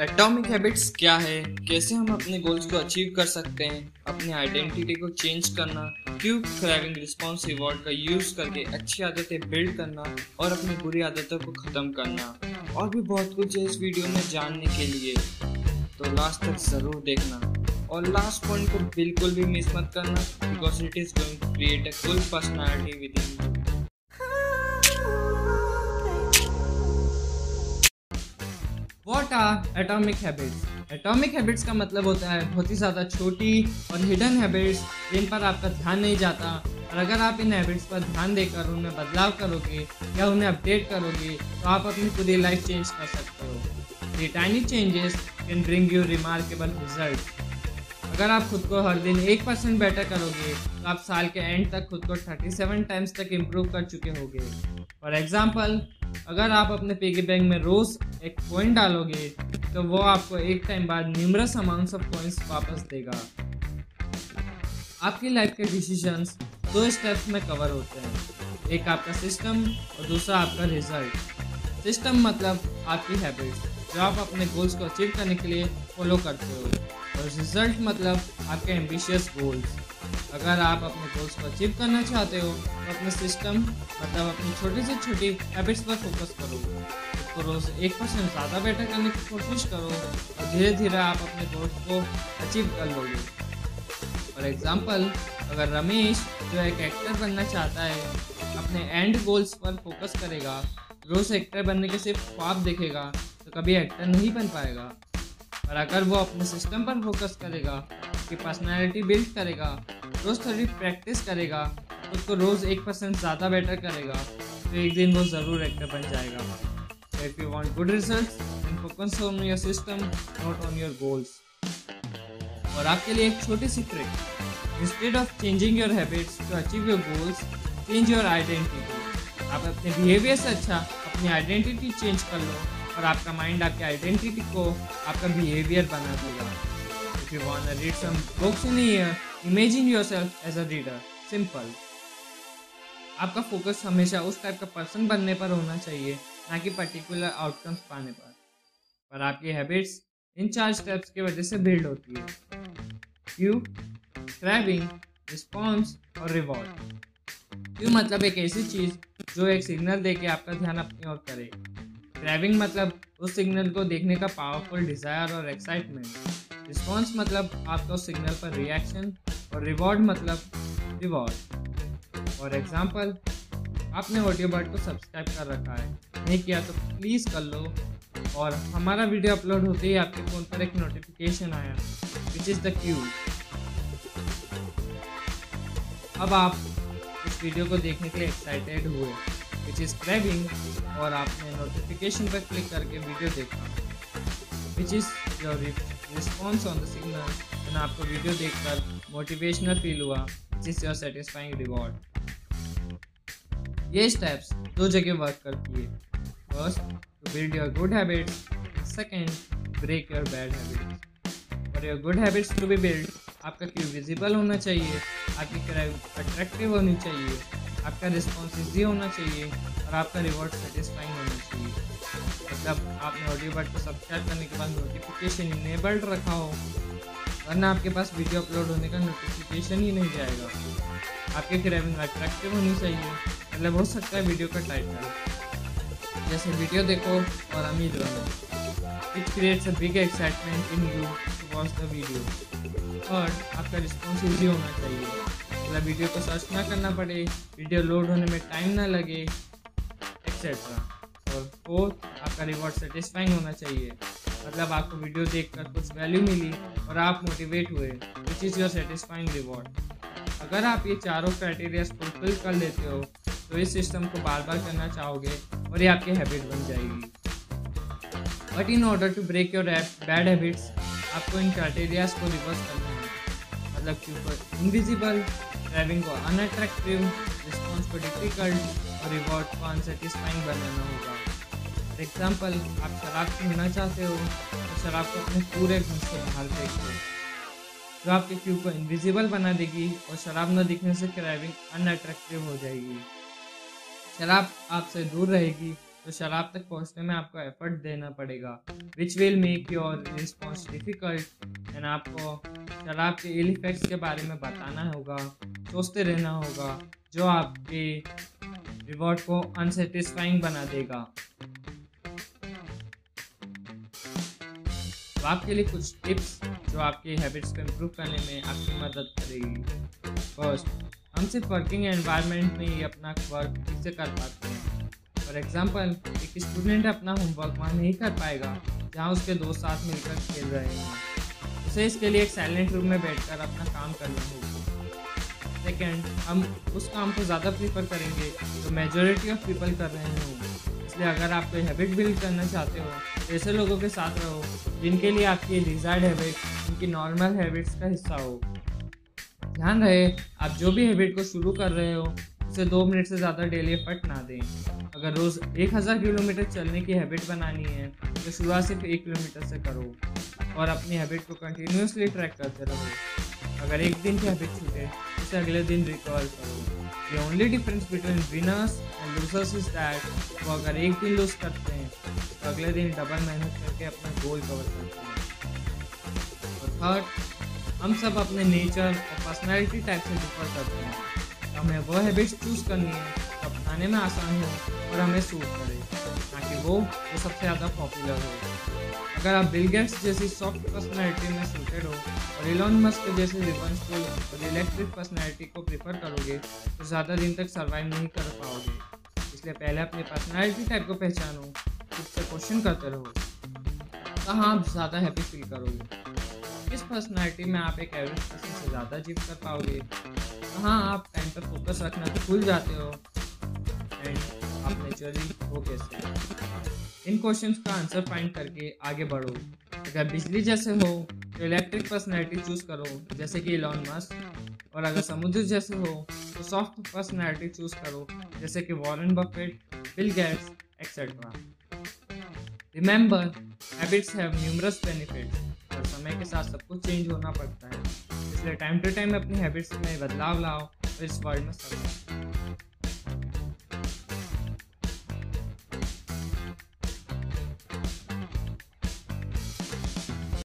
Atomic habits क्या है? कैसे हम अपने गोल्स को अचीव कर सकते हैं? अपनी आइडेंटिटी को चेंज करना क्यों क्रेविंग रिस्पॉन्स रिवॉर्ड का यूज़ करके अच्छी आदतें बिल्ड करना और अपनी बुरी आदतों को ख़त्म करना। और भी बहुत कुछ है इस वीडियो में जानने के लिए। तो लास्ट तक ज़रूर देखना। और लास्ट पॉइंट को बिल्कुल भी मिस मत करना because it is going to create a full personality within what are atomic habits atomic habits का मतलब होता है बहुत ही ज़्यादा छोटी और हिडन हैबिट्स जिन पर आपका ध्यान नहीं जाता। और अगर आप इन हैबिट्स पर ध्यान देकर उनमें बदलाव करोगे या उन्हें अपडेट करोगे तो आप अपनी पूरी लाइफ चेंज कर सकते हो। ये tiny changes can bring you remarkable result अगर आप खुद को हर दिन एक परसेंट बेटर करोगे तो आप साल के एंड तक खुद को थर्टी सेवन टाइम्स तक इम्प्रूव कर चुके होगे। फॉर एग्ज़ाम्पल अगर आप अपने पेगी बैंक में रोज एक कॉइन डालोगे तो वो आपको एक टाइम बाद न्यूमरस अमाउंट्स ऑफ़ कॉइन्स वापस देगा। आपकी लाइफ के डिसीजंस दो स्टेप्स में कवर होते हैं। एक आपका सिस्टम और दूसरा आपका रिज़ल्ट सिस्टम मतलब आपकी हैबिट्स जो आप अपने गोल्स को अचीव करने के लिए फॉलो करते हो। और रिज़ल्ट मतलब आपके एम्बिशियस गोल्स अगर आप अपने गोल्स को अचीव करना चाहते हो तो अपने सिस्टम मतलब अपनी छोटी से छोटी हैबिट्स पर फोकस करो। उसको रोज़ एक परसेंट ज़्यादा बेटर करने की कोशिश करो और धीरे धीरे आप अपने गोल्स को अचीव कर लोगे। फॉर एग्ज़ाम्पल अगर रमेश, जो एक एक्टर बनना चाहता है, अपने एंड गोल्स पर फोकस करेगा, रोज़ एक्टर बनने के सिर्फ़ ख्वाब देखेगा तो कभी एक्टर नहीं बन पाएगा। और अगर वो अपने सिस्टम पर फोकस करेगा उसकी पर्सनैलिटी बिल्ड करेगा, रोज़ थोड़ी प्रैक्टिस करेगा, उसको रोज़ एक परसेंट ज़्यादा बेटर करेगा तो एक दिन वो ज़रूर एक्टर बन जाएगा। If you want good results then focus on your system not on your goals और आपके लिए एक छोटी सी trick instead of changing your habits to achieve your goals change your identity आप अपने बिहेवियर से अच्छा अपनी आइडेंटिटी चेंज कर लो और आपका माइंड आपकी आइडेंटिटी को आपका बिहेवियर बना देगा। If you want read some books in year imagine yourself as a reader simple आपका फोकस हमेशा उस टाइप का पर्सन बनने पर होना चाहिए, ना कि पर्टिकुलर आउटकम्स पाने पर। पर आपकी हैबिट्स इन चार स्टेप्स की वजह से बिल्ड होती है। क्यू क्राइबिंग रिस्पॉन्स और रिवॉर्ड क्यू मतलब एक ऐसी चीज़ जो एक सिग्नल दे के आपका ध्यान अपनी ओर करे। ड्राइविंग मतलब उस सिग्नल को देखने का पावरफुल डिज़ायर और एक्साइटमेंट रिस्पॉन्स मतलब आपका उस सिग्नल पर रिएक्शन और रिवॉर्ड मतलब रिवॉर्ड। फॉर एग्ज़ाम्पल आपने ऑडियो बर्ड को सब्सक्राइब कर रखा है, नहीं किया तो प्लीज़ कर लो। और हमारा वीडियो अपलोड होते ही आपके फ़ोन पर एक नोटिफिकेशन आया विच इज़ द क्यू अब आप इस वीडियो को देखने के लिए एक्साइटेड हुए विच इज़ क्रेविंग और आपने नोटिफिकेशन पर क्लिक करके वीडियो देखा which is your response on the signal then आपको वीडियो देखकर मोटिवेशनल फील हुआ इज़ योर सेटिस्फाइंग रिवॉर्ड ये स्टेप्स दो जगह वर्क करती है. First to build your good habits second break your bad habits for your good habits to be build आपका cue visible होना चाहिए, आपकी क्राइव अट्रैक्टिव होनी चाहिए, आपका रिस्पॉन्स ईजी होना चाहिए, और आपका रिवॉर्ड सेटिस्फाइंग होना चाहिए. मतलब आपने ऑडियो बट को सब्सक्राइब करने के बाद नोटिफिकेशन इनेबल्ड रखा हो, वरना आपके पास वीडियो अपलोड होने का नोटिफिकेशन ही नहीं जाएगा। आपकी क्रेविंग अट्रैक्टिव होनी चाहिए मतलब हो सकता है वीडियो का टाइटल जैसे वीडियो देखो और अमीर रहो it creates a big excitement in you to watch the video और आपका रिस्पॉन्स ईजी होना चाहिए। मतलब वीडियो को सर्च ना करना पड़े वीडियो लोड होने में टाइम ना लगे एक्सेट्रा और फोर्थ आपका रिवॉर्ड सेटिस्फाइंग होना चाहिए। मतलब आपको वीडियो देखकर कुछ वैल्यू मिली और आप मोटिवेट हुए which is your satisfying reward अगर आप ये चारों क्राइटेरियाज फुलफिल कर लेते हो तो इस सिस्टम को बार बार करना चाहोगे और ये आपकी हैबिट बन जाएगी। But in order to break your bad habits आपको इन क्राइटेरियाज को रिवर्स करना है। मतलब क्यों इनविजिबल ड्राइविंग को अनअट्रैक्टिव रिस्पॉन्स को डिफ़िकल्ट और रिवॉर्ड को अनसेटिस्फाइंग बनाना होगा। फॉर एग्ज़ाम्पल आप शराब पीना चाहते हो तो शराब को अपने पूरे घर से बाहर फेंक दो। जो आपके क्यू को इनविजिबल बना देगी और शराब न दिखने से ड्राइविंग अनअट्रैक्टिव हो जाएगी। शराब आपसे दूर रहेगी तो शराब तक पहुँचने में आपको एफर्ट देना पड़ेगा which will make your response difficult and आपको शराब के इल इफेक्ट्स के बारे में बताना होगा, सोचते रहना होगा, जो आपके रिवॉर्ड को अनसेटिस्फाइंग बना देगा। तो आपके लिए कुछ टिप्स जो आपके हैबिट्स को इम्प्रूव करने में आपकी मदद करेगी। फ़र्स्ट हम सिर्फ़ वर्किंग एनवायरनमेंट में ही अपना वर्क ठीक से कर पाते हैं। फॉर एग्ज़ाम्पल एक स्टूडेंट अपना होमवर्क वहाँ नहीं कर पाएगा, जहाँ उसके दोस्त साथ मिलकर खेल रहे हैं। उसे इसके लिए एक साइलेंट रूम में बैठकर अपना काम करना होगा। सेकेंड हम उस काम को ज़्यादा प्रीफर करेंगे जो मेजोरिटी ऑफ़ पीपल कर रहे होंगे इसलिए अगर आप कोई हैबिट बिल्ड करना चाहते हो ऐसे लोगों के साथ रहो, जिनके लिए आपकी डिज़ायर्ड हैबिट उनकी नॉर्मल हैबिट्स का हिस्सा हो। ध्यान रहे, आप जो भी हैबिट को शुरू कर रहे हो, उसे दो मिनट से ज़्यादा डेली एफर्ट ना दें। अगर रोज़ एक हज़ार किलोमीटर चलने की हैबिट बनानी है तो शुरुआत सिर्फ़ एक किलोमीटर से करो और अपनी हैबिट को कंटिन्यूसली ट्रैक करते रहो। अगर एक दिन की हैबिट छूटे, उसे अगले दिन रिकवर करो। The only difference between winners and losers is that वो अगर एक दिन लूज करते हैं तो अगले दिन डबल मेहनत करके अपना गोल कवर करते हैं। और थर्ड हम सब अपने नेचर और पर्सनैलिटी टाइप से डिफर करते हैं। तो हमें वो हैबिट्स चूज़ करनी है तो अपनाने में आसान हो और हमें सूट करे, ताकि वो वो सबसे ज़्यादा पॉपुलर हो। अगर आप बिल गेट्स जैसी सॉफ्ट पर्सनैलिटी में सूटेड हो और इलॉन मस्क जैसे रिवर्सफुल और इलेक्ट्रिक पर्सनैलिटी को प्रेफर करोगे तो ज़्यादा दिन तक सर्वाइव नहीं कर पाओगे। इसलिए पहले अपनी पर्सनैलिटी टाइप को पहचानो, खुद से क्वेश्चन करते रहो कहाँ आप ज़्यादा हैप्पी फील करोगे। किस पर्सनैलिटी में आप एक एवरेज पर्सन से ज़्यादा अचीव कर पाओगे। कहाँ आप टाइम पर फोकस रखना तो भूल जाते हो। एंड आप नेचुरली हो कैसे इन क्वेश्चंस का आंसर फाइंड करके आगे बढ़ो। अगर बिजली जैसे हो तो इलेक्ट्रिक पर्सनैलिटी चूज़ करो, जैसे कि इलॉन मस्क और अगर समुद्र जैसे हो तो सॉफ्ट पर्सनैलिटी चूज़ करो, जैसे कि Warren Buffett Bill Gates etcetera remember habits have numerous benefits और समय के साथ सब कुछ चेंज होना पड़ता है। इसलिए टाइम टू टाइम अपनी हैबिट्स में बदलाव लाओ और इस वर्ल्ड में सब